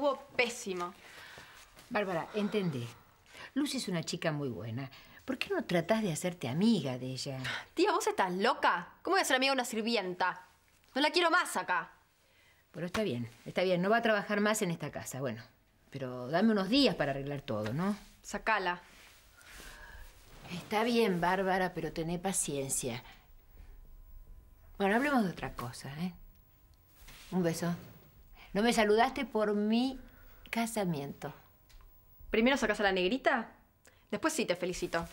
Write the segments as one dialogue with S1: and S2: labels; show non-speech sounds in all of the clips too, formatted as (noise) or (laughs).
S1: estuvo pésimo.
S2: Bárbara, entendé. Lucy es una chica muy buena. ¿Por qué no tratás de hacerte amiga de ella?
S1: Tía, ¿vos estás loca? ¿Cómo voy a ser amiga de una sirvienta? No la quiero más acá.
S2: Bueno, está bien, está bien. No va a trabajar más en esta casa, bueno. Pero dame unos días para arreglar todo, ¿no?
S1: Sacala.
S2: Está bien, Bárbara, pero tené paciencia. Bueno, hablemos de otra cosa, ¿eh? Un beso. No me saludaste por mi casamiento.
S1: Primero sacas a la negrita, después sí te felicito.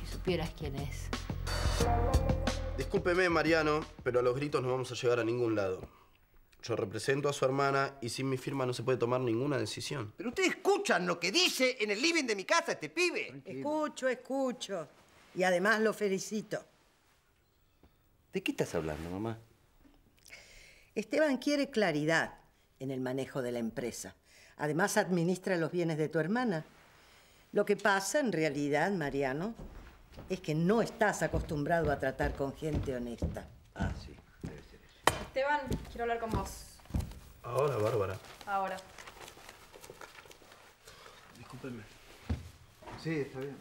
S2: Si supieras quién es.
S3: Discúlpeme, Mariano, pero a los gritos no vamos a llegar a ningún lado. Yo represento a su hermana y sin mi firma no se puede tomar ninguna decisión.
S4: Pero ustedes escuchan lo que dice en el living de mi casa este pibe.
S5: Escucho, escucho. Y además lo felicito.
S4: ¿De qué estás hablando, mamá?
S5: Esteban quiere claridad en el manejo de la empresa. Además administra los bienes de tu hermana. Lo que pasa, en realidad, Mariano, es que no estás acostumbrado a tratar con gente honesta.
S4: Ah, sí.
S1: Esteban, quiero hablar con vos.
S3: Ahora, Bárbara.
S1: Ahora.
S3: Discúlpeme.
S6: Sí, está bien.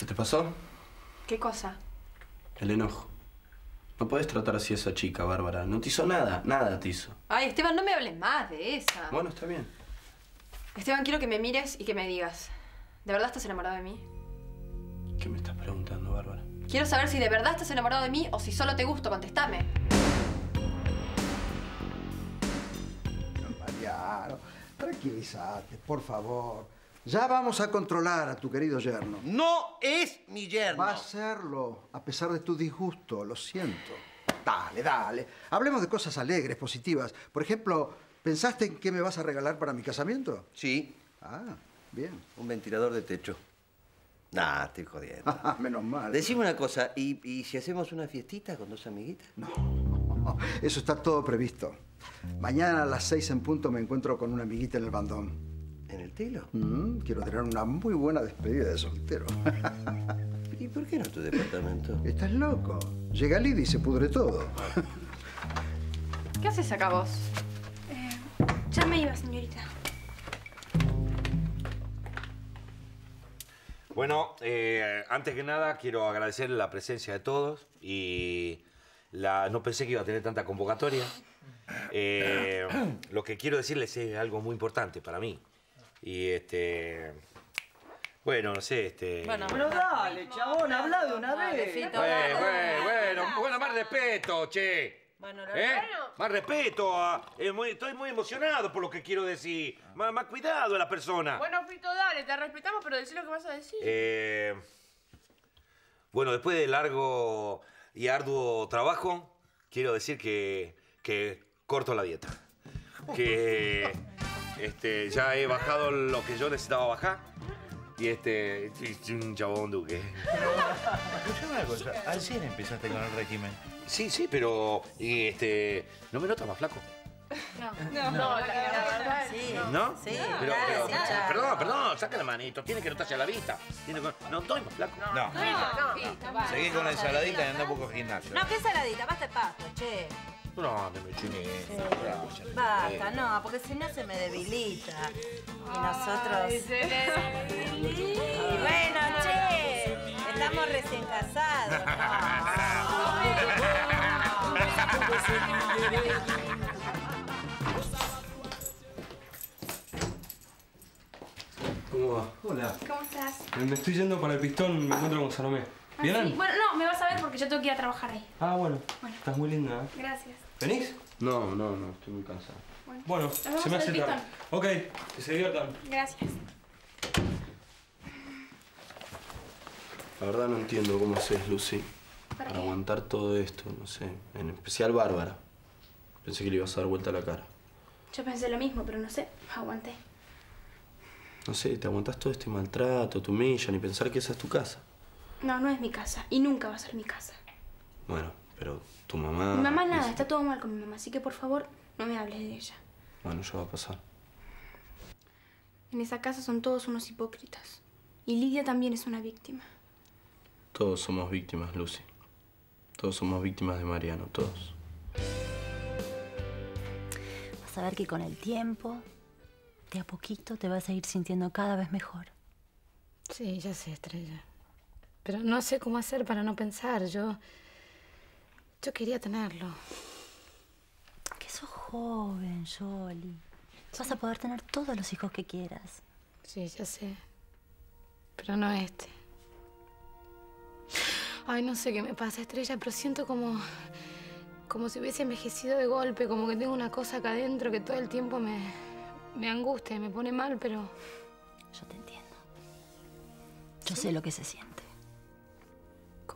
S3: ¿Se te pasó?
S1: ¿Qué cosa?
S3: El enojo. No puedes tratar así a esa chica, Bárbara. No te hizo nada, nada te hizo.
S1: Ay, Esteban, no me hables más de esa.
S3: Bueno, está bien.
S1: Esteban, quiero que me mires y que me digas. ¿De verdad estás enamorado de mí?
S3: ¿Qué me estás preguntando, Bárbara?
S1: Quiero saber si de verdad estás enamorado de mí o si solo te gusto. Contestame.
S6: Mariano, tranquilízate, por favor. Ya vamos a controlar a tu querido yerno.
S4: No es mi yerno.
S6: Va a serlo, a pesar de tu disgusto, lo siento. Dale, dale. Hablemos de cosas alegres, positivas. Por ejemplo, ¿pensaste en qué me vas a regalar para mi casamiento?
S4: Sí,
S6: Ah, bien.
S4: un ventilador de techo. Nah, estoy jodiendo. (laughs)
S6: Menos mal.
S4: Decime una cosa, ¿y, y si hacemos una fiestita con dos amiguitas?
S6: No, eso está todo previsto. Mañana a las seis en punto me encuentro con una amiguita en el bandón.
S4: ¿En el telo?
S6: Mm, quiero tener una muy buena despedida de soltero. (laughs)
S4: ¿Y por qué no tu departamento?
S6: ¿Estás loco? Llega Lidia y se pudre todo.
S1: ¿Qué haces acá vos?
S7: Ya me iba, señorita.
S8: Bueno, eh, antes que nada quiero agradecer la presencia de todos y la, no pensé que iba a tener tanta convocatoria. Eh, lo que quiero decirles es algo muy importante para mí. Y este... Bueno, no sé, este...
S9: Bueno, dale, chabón, habla de una vez.
S8: Bueno, bueno, bueno, bueno, más respeto, che.
S9: Bueno,
S8: ¿Eh? Más respeto. eh, muy- estoy muy emocionado por lo que quiero decir. Más, más cuidado de la persona.
S10: Bueno, Fito, dale, te respetamos, pero decí lo que vas a decir.
S8: Eh, bueno, después de largo y arduo trabajo, quiero decir que, que corto la dieta. Que (laughs) este, ya he bajado lo que yo necesitaba bajar. Y este, un chabón duque.
S11: Escuchame una cosa, ayer empezaste con el régimen.
S8: Sí, sí, pero y, este, no me notas más flaco.
S10: No,
S9: no,
S10: no, la, la verdad
S9: Sí.
S8: ¿No?
S9: Sí,
S8: pero, pero- perdón, perdón, saca la manito, tiene que notarse a la vista. Tiene que- no estoy más flaco.
S11: No.
S10: No, no,
S11: Seguí con la ensaladita y anda un poco al gimnasio.
S9: No, qué saladita, basta de pasto, che.
S8: No, me chinito.
S9: Basta, no, porque si no se me debilita. Y nosotros.
S10: Ay, se
S9: Y bueno, che, estamos recién casados.
S3: ¿Cómo va?
S12: Hola.
S7: ¿Cómo estás?
S12: Me estoy yendo para el pistón, me encuentro con Salomé.
S7: Ah,
S12: ¿Vieron?
S7: sí. Bueno, no, me vas a ver porque yo tengo que ir a trabajar ahí.
S12: Ah, bueno.
S7: Bueno.
S12: Estás muy linda, ¿eh?
S7: Gracias.
S12: ¿Venís?
S3: No, no, no, estoy muy cansado.
S12: Bueno, se me hace tarde. Ok, que se diviertan.
S7: Gracias.
S3: La verdad no entiendo cómo haces, Lucy.
S7: ¿Para
S3: aguantar todo esto, no sé. En especial Bárbara. Pensé que le ibas a dar vuelta a la cara.
S7: Yo pensé lo mismo, pero no sé, aguanté.
S3: No sé, te aguantás todo este maltrato, te humillan y pensar que esa es tu casa.
S7: No, no es mi casa y nunca va a ser mi casa.
S3: Bueno, pero tu mamá...
S7: mi mamá nada, está todo mal con mi mamá, así que por favor no me hables de ella.
S3: Bueno, ya va a pasar.
S7: En esa casa son todos unos hipócritas. Y Lidia también es una víctima.
S3: Todos somos víctimas, Lucy. Todos somos víctimas de Mariano, todos.
S13: Vas a ver que con el tiempo, de a poquito, te vas a ir sintiendo cada vez mejor.
S10: Sí, ya sé, Estrella. Pero no sé cómo hacer para no pensar. Yo. Yo quería tenerlo.
S13: Que sos joven, Jolly. Vas a poder tener todos los hijos que quieras.
S10: Sí, ya sé. Pero no este. Ay, no sé qué me pasa, Estrella, pero siento como. como si hubiese envejecido de golpe, como que tengo una cosa acá adentro que todo el tiempo me. me angustia, me pone mal, pero.
S13: Yo te entiendo. Yo sé lo que se siente.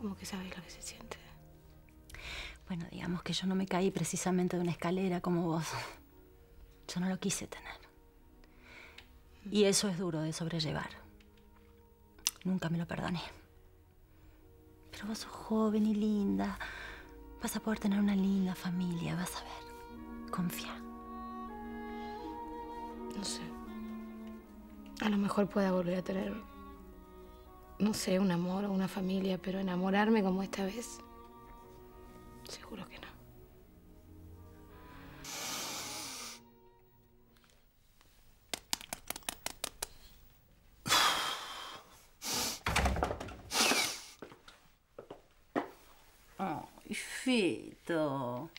S10: ¿Cómo que sabes lo que se siente?
S13: Bueno, digamos que yo no me caí precisamente de una escalera como vos. Yo no lo quise tener. Y eso es duro de sobrellevar. Nunca me lo perdoné. Pero vos sos joven y linda. Vas a poder tener una linda familia, vas a ver. Confía.
S10: No sé. A lo mejor pueda volver a tener. No sé, un amor o una familia, pero enamorarme como esta vez. Seguro que no.
S9: Ay, Fito.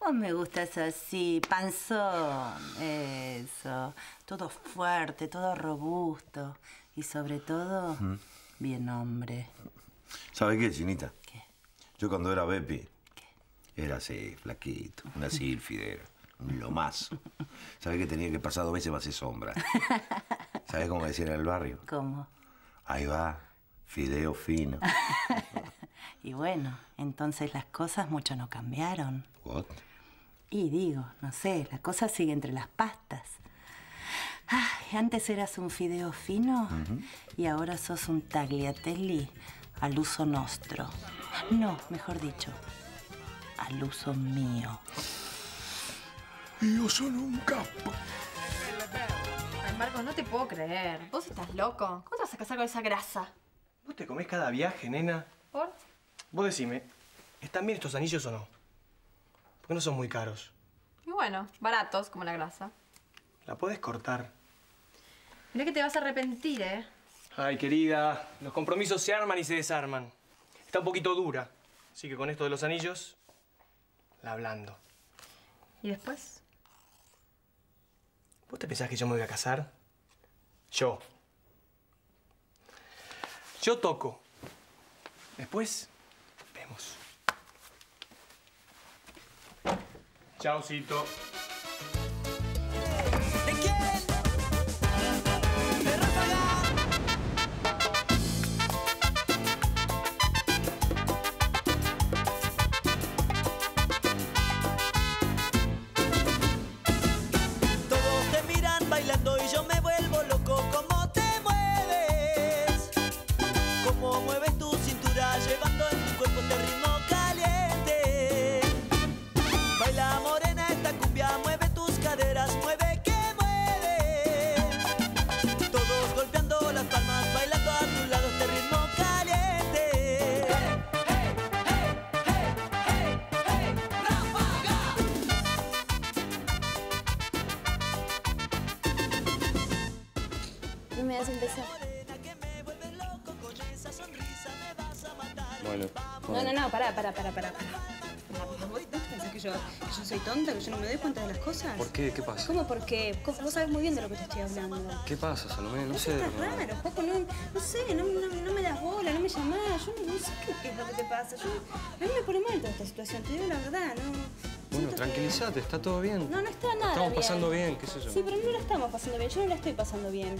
S9: Vos me gustas así, panzón. Eso. Todo fuerte, todo robusto. Y sobre todo,
S14: Mm.
S9: Bien hombre.
S14: ¿Sabe qué, Chinita? ¿Qué? Yo cuando era Bepi, era así, flaquito, una sílfide, un lomazo. ¿Sabe que tenía que pasar dos veces para hacer sombra? ¿Sabes cómo decían en el barrio?
S9: ¿Cómo?
S14: Ahí va, fideo fino. (laughs)
S9: Y bueno, entonces las cosas mucho no cambiaron.
S14: What?
S9: Y digo, no sé, la cosa sigue entre las pastas. Ay, antes eras un fideo fino y ahora sos un tagliatelli al uso nostro. No, mejor dicho, al uso mío.
S1: Yo soy un capo. Ay, Marcos, no te puedo creer. ¿Vos estás loco? ¿Cómo te vas a casar con esa grasa?
S15: ¿Vos te comés cada viaje, nena?
S1: ¿Por?
S15: Vos decime, ¿están bien estos anillos o no? Porque no son muy caros.
S1: Y bueno, baratos como la grasa.
S15: La podés cortar.
S1: Mirá que te vas a arrepentir, ¿eh?
S15: Ay, querida, los compromisos se arman y se desarman. Está un poquito dura. Así que con esto de los anillos, la ablando.
S1: ¿Y después?
S15: ¿Vos te pensás que yo me voy a casar? Yo. Yo toco. Después, vemos. Chaucito.
S7: No, no, no, pará, pará, pará, pará. pará. ¿Vos vos pensás que yo, que yo soy tonta, que yo no me doy cuenta de las cosas?
S15: ¿Por qué? ¿Qué pasa?
S7: ¿Cómo por qué? Vos sabés muy bien de lo que te estoy hablando.
S15: ¿Qué pasa, Salomé? No
S7: Vos
S15: sé.
S7: estás
S15: verdad.
S7: raro, Joco, no, no sé, no, no, no me das bola, no me llamás, yo no, no sé qué, qué es lo que te pasa. Yo, a mí me pone mal toda esta situación, te digo la verdad, no.
S15: Bueno,
S7: que-
S15: tranquilízate, está todo bien.
S7: No, no está nada
S15: Estamos
S7: bien.
S15: pasando bien, qué sé yo.
S7: Sí, pero no la estamos pasando bien, yo no la estoy pasando bien.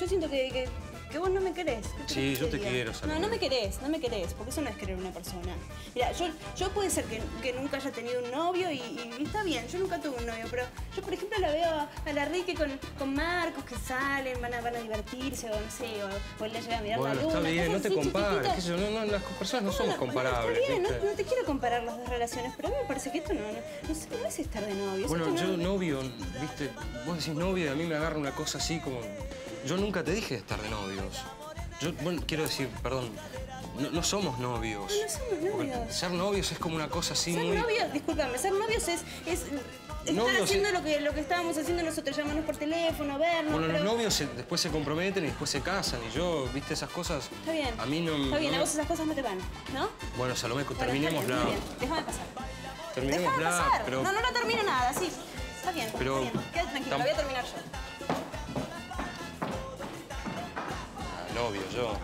S7: Yo siento que, que, que vos no me querés. ¿Qué querés
S12: Sí, yo te quiero,
S7: No,
S12: Salomé.
S7: no me querés, no me querés, porque eso no es querer a una persona. Mira, yo, yo puede ser que, que nunca haya tenido un novio y, y está bien, yo nunca tuve un novio, pero yo, por ejemplo, la veo a, a la Ricky con, con Marcos que salen, van a, van a divertirse, o no sé, o, o le llega a mirar
S12: Bueno,
S7: la luna.
S12: está bien, no te compares. yo, no, no, las personas no somos comparables.
S7: Está bien, no, te quiero comparar las dos relaciones, pero a mí me parece que esto no, no, es estar de novio.
S12: Bueno, yo novio, viste, vos decís novio y a mí me agarra una cosa así como... Yo nunca te dije de estar de novios. Yo, bueno, quiero decir, perdón, no, no somos novios.
S7: No, somos
S12: Porque
S7: novios.
S12: ser novios es como una cosa así
S7: Ser
S12: muy...
S7: novios, discúlpame, ser novios es, es estar
S12: Novios
S7: haciendo lo que, lo que estábamos haciendo nosotros, llamarnos por teléfono, vernos.
S12: Bueno, los novios se- después se comprometen y después se casan. Y yo, viste, esas cosas...
S7: Está bien.
S12: A mí no...
S7: Está bien,
S12: no
S7: a vos esas cosas no te van, ¿no?
S12: Bueno, Salomé,
S7: Bueno, bien, muy bien. Déjame pasar. Déjame
S12: Terminémosla,
S7: pasar.
S12: pero...
S7: No, no, no termino nada, sí. Está bien,
S12: Pero-
S7: está bien. Quédate tranquilo,
S12: tam-
S7: la voy a terminar yo.
S12: 영업이죠.